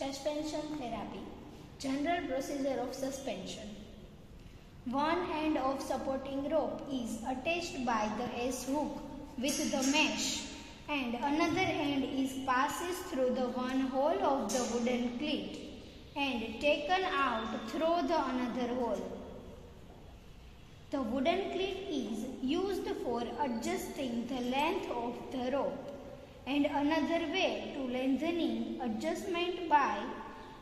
Suspension therapy. General procedure of suspension. One end of supporting rope is attached by the S hook with the mesh and another end is passes through the one hole of the wooden cleat and taken out through the another hole. The wooden cleat is used for adjusting the length of the rope and another way to lengthening adjustment by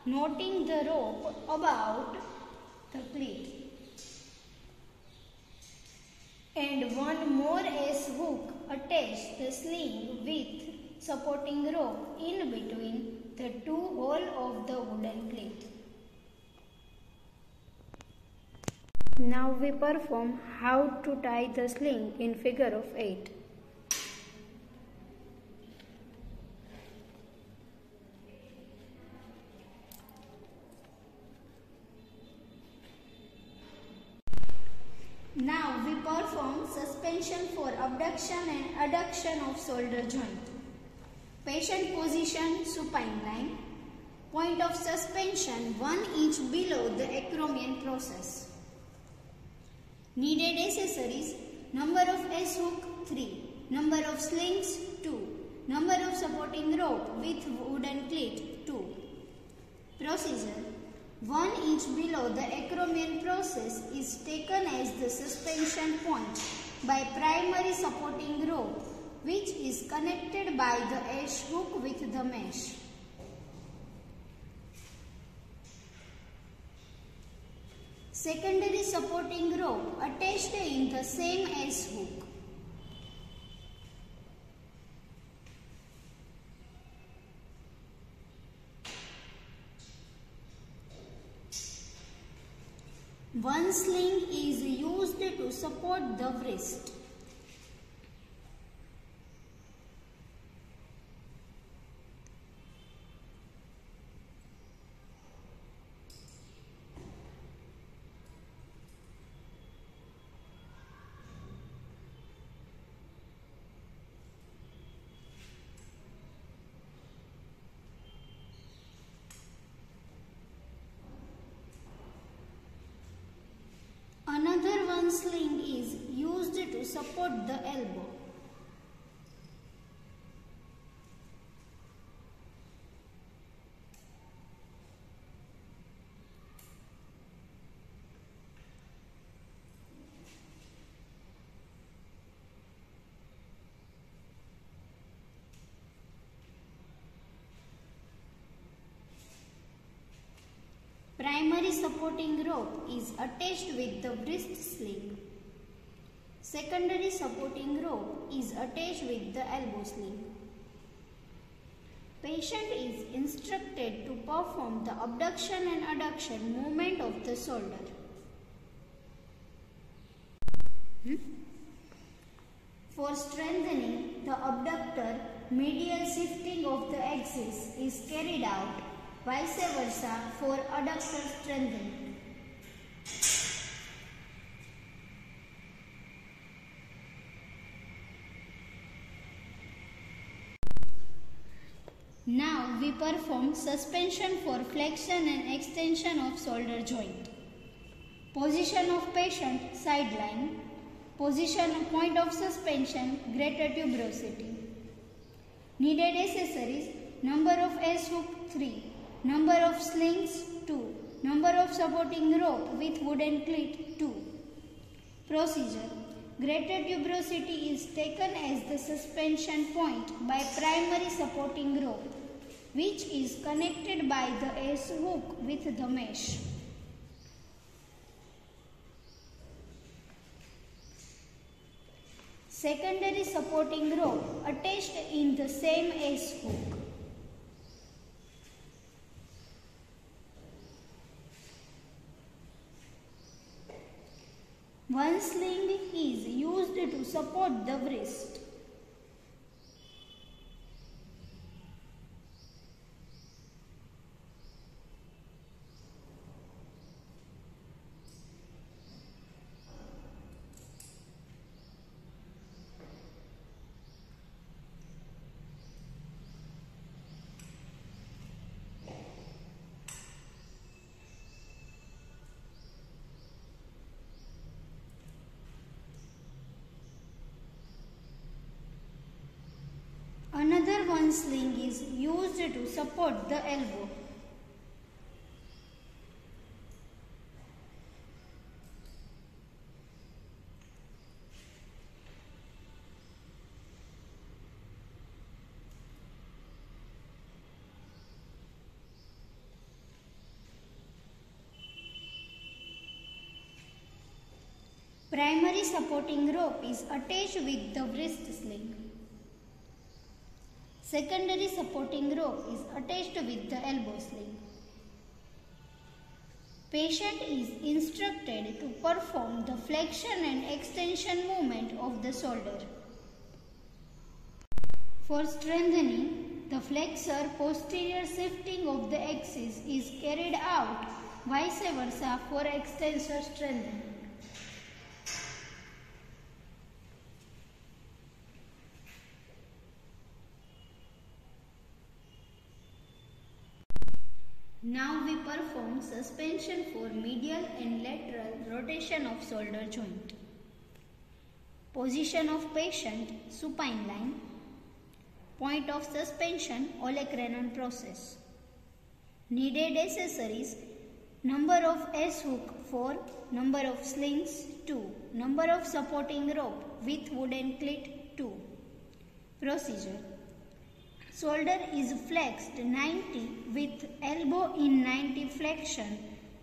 knotting the rope about the cleat. And one more S hook attach the sling with supporting rope in between the two hole of the wooden cleat. Now we perform how to tie the sling in figure of 8. Now we perform suspension for abduction and adduction of shoulder joint. Patient position supine line. Point of suspension 1 inch below the acromion process. Needed accessories number of S hook 3, number of slings 2, number of supporting rope with wooden cleat 2. Procedure 1 inch below the acromion process is taken as the suspension point by primary supporting rope which is connected by the S hook with the mesh. Secondary supporting rope attached in the same S hook. One sling to support the wrist. Another one sling is used to support the elbow. Primary supporting rope is attached with the wrist sling. Secondary supporting rope is attached with the elbow sling. Patient is instructed to perform the abduction and adduction movement of the shoulder. Hmm? For strengthening the abductor, medial shifting of the axis is carried out vice versa for adductor strengthening. Now we perform suspension for flexion and extension of shoulder joint. Position of patient sideline. Position of point of suspension greater tuberosity. Needed accessories number of S hook 3 Number of slings 2. Number of supporting rope with wooden cleat 2. Procedure Greater tuberosity is taken as the suspension point by primary supporting rope which is connected by the S hook with the mesh. Secondary supporting rope attached in the same S hook. One sling is used to support the wrist. One sling is used to support the elbow. Primary supporting rope is attached with the wrist sling. Secondary supporting rope is attached with the elbow sling. Patient is instructed to perform the flexion and extension movement of the shoulder. For strengthening, the flexor posterior shifting of the axis is carried out vice versa for extensor strengthening. Now we perform suspension for medial and lateral rotation of shoulder joint. Position of patient supine line. Point of suspension olecranon process. Needed accessories number of S hook 4, number of slings 2, number of supporting rope with wooden cleat 2. Procedure Shoulder is flexed 90 with elbow in 90 flexion.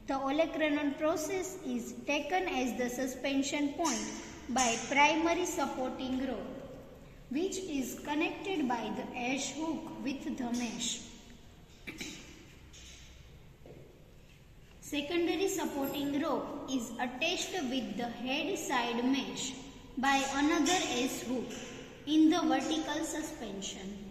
The olecranon process is taken as the suspension point by primary supporting rope which is connected by the S hook with the mesh. Secondary supporting rope is attached with the head side mesh by another S hook in the vertical suspension.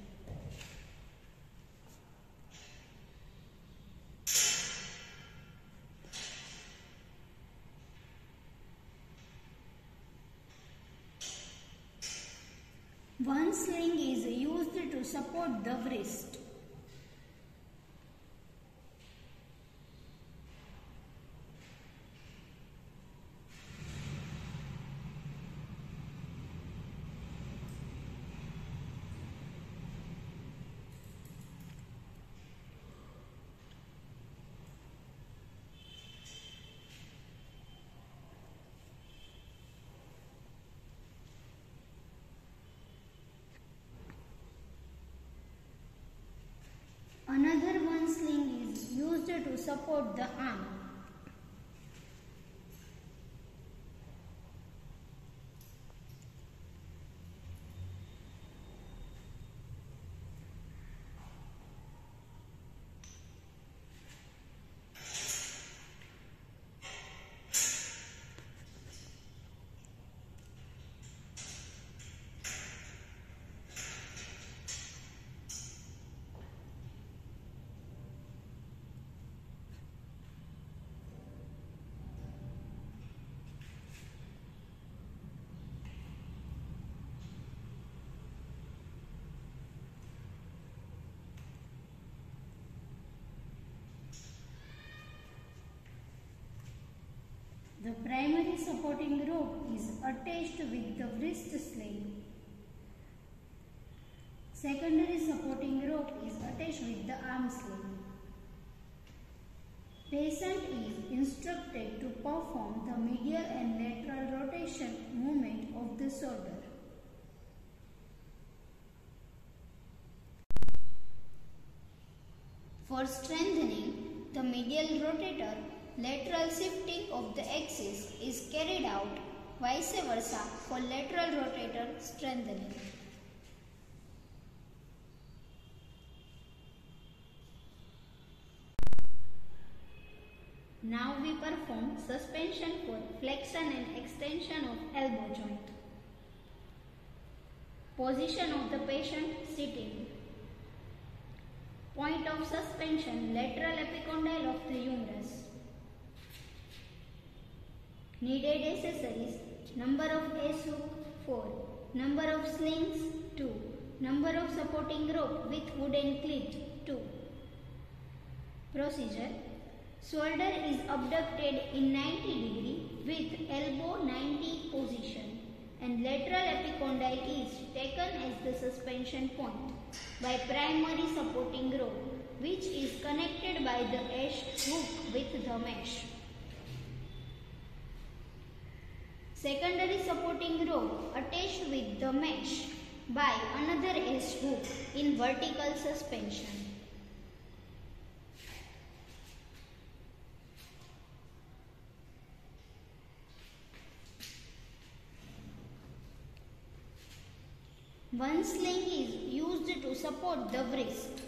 One sling is used to support the wrist. Another one sling is used to support the arm. The primary supporting rope is attached with the wrist sling. Secondary supporting rope is attached with the arm sling. Patient is instructed to perform the medial and lateral rotation movement of the shoulder. For strengthening the medial rotator, lateral shifting of the axis is carried out vice versa for lateral rotator strengthening. Now we perform suspension for flexion and extension of elbow joint. Position of the patient sitting. Point of suspension lateral epicondyle of the humerus. Needed accessories number of S hook 4, number of slings 2, number of supporting rope with wooden cleat 2. Procedure Shoulder is abducted in 90 degree with elbow 90 position and lateral epicondyle is taken as the suspension point. by primary supporting rope which is connected by the S hook with the mesh. Secondary supporting rope attached with the mesh by another S hook in vertical suspension. One sling is used to support the wrist.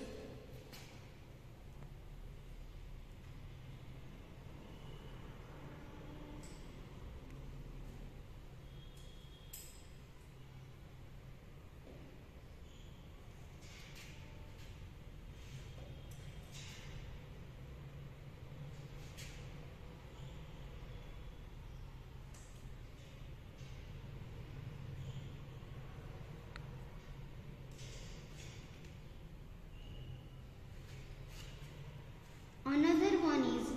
Another one is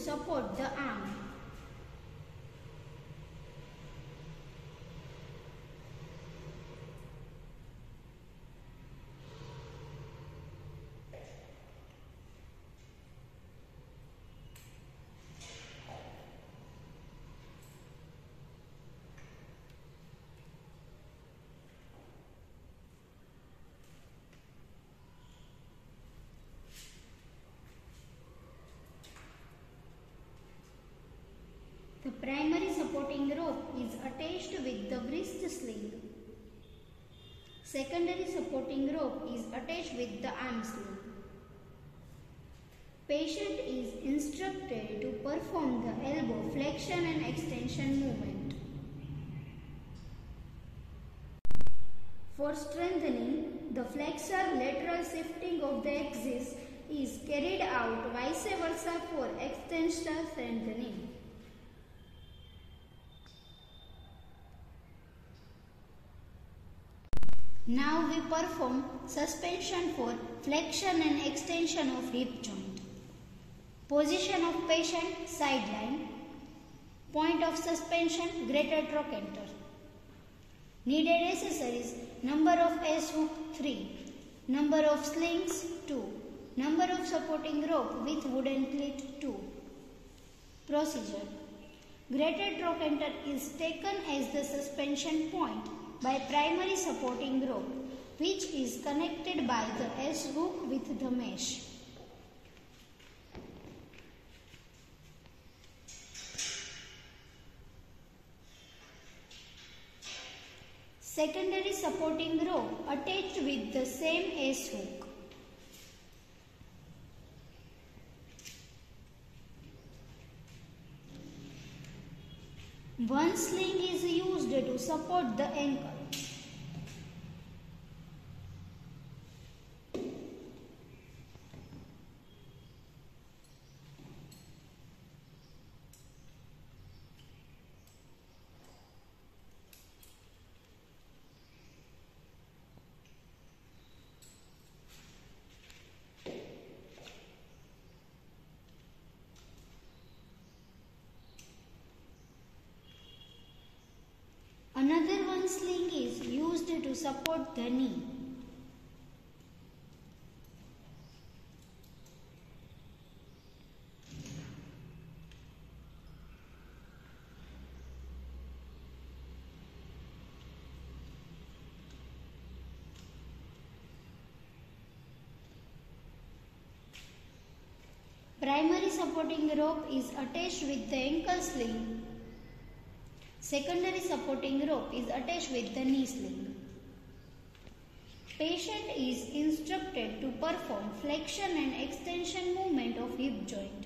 used to support the arm. The primary supporting rope is attached with the wrist sling. Secondary supporting rope is attached with the arm sling. Patient is instructed to perform the elbow flexion and extension movement. For strengthening, the flexor lateral shifting of the axis is carried out vice versa for extensor strengthening. Now we perform suspension for flexion and extension of hip joint. Position of patient sideline. Point of suspension greater trochanter. Needed accessories number of S hook 3. Number of slings 2. Number of supporting rope with wooden cleat 2. Procedure Greater trochanter is taken as the suspension point by primary supporting rope which is connected by the S hook with the mesh. Secondary supporting rope attached with the same S hook. One sling to support the ankle. Another one sling is used to support the knee. Primary supporting rope is attached with the ankle sling Secondary supporting rope is attached with the knee sling. Patient is instructed to perform flexion and extension movement of hip joint.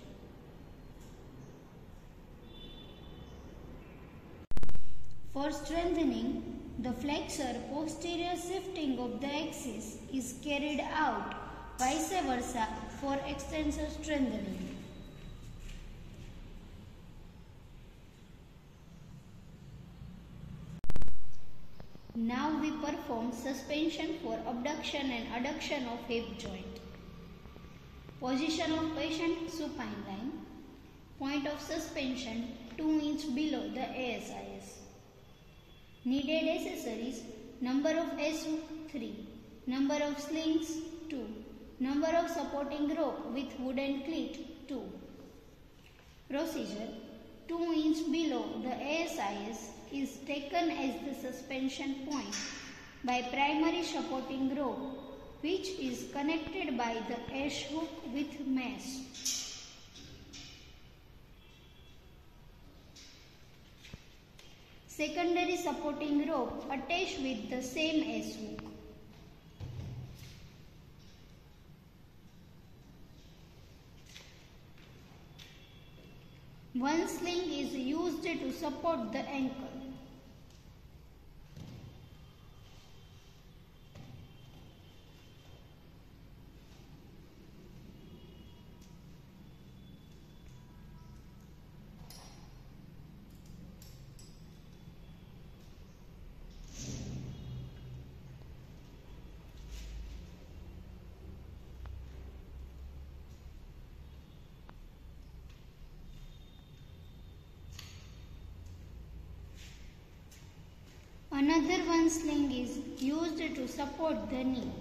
For strengthening, the flexor posterior shifting of the axis is carried out vice versa for extensor strengthening. Now we perform suspension for abduction and adduction of hip joint. Position of patient supine line. Point of suspension 2 inch below the ASIS. Needed accessories number of S hook 3. Number of slings 2. Number of supporting rope with wooden cleat 2. Procedure 2 inch below the ASIS is taken as the suspension point by primary supporting rope which is connected by the S hook with mesh. Secondary supporting rope attached with the same S hook. One sling is used to support the ankle. Another one sling is used to support the knee.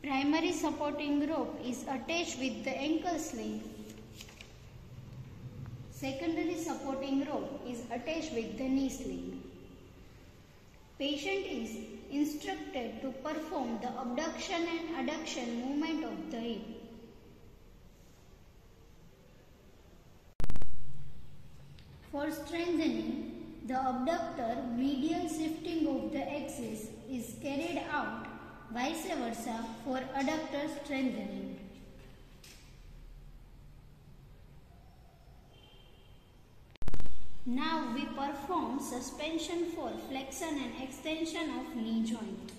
Primary supporting rope is attached with the ankle sling. Secondary supporting rope is attached with the knee sling. Patient is instructed to perform the abduction and adduction movement of the hip. For strengthening, the abductor medial shifting of the axis is carried out vice versa for adductor strengthening. Now we perform suspension for flexion and extension of knee joint.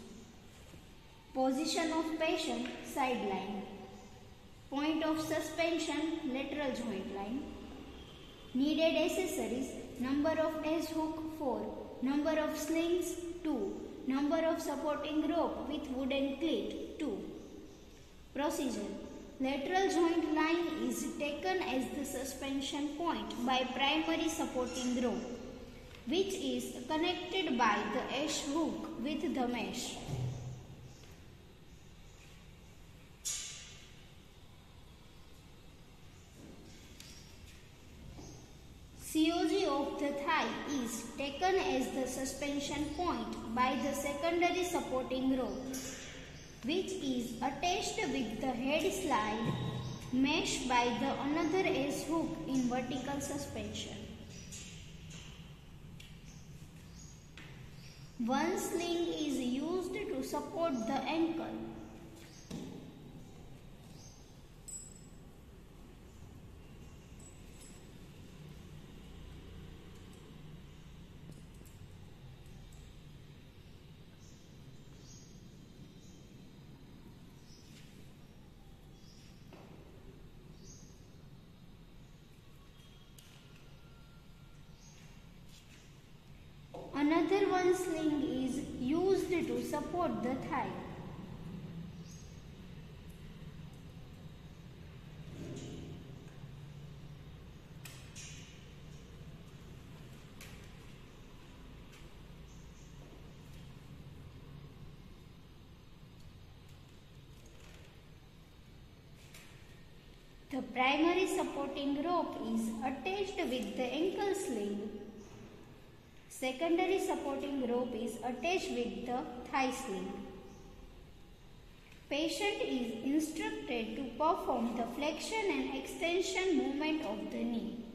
Position of patient sideline. Point of suspension lateral joint line. Needed accessories number of S hook 4, number of slings 2, Number of supporting rope with wooden cleat 2. Procedure Lateral joint line is taken as the suspension point by primary supporting rope which is connected by the S hook with the mesh. Taken as the suspension point by the secondary supporting rope which is attached with the head slide mesh by the another S hook in vertical suspension. One sling is used to support the ankle Another one sling is used to support the thigh. The primary supporting rope is attached with the ankle sling Secondary supporting rope is attached with the thigh sling. Patient is instructed to perform the flexion and extension movement of the knee.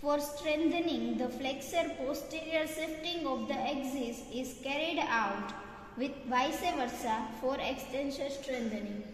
For strengthening, the flexor posterior shifting of the axis is carried out with vice versa for extension strengthening.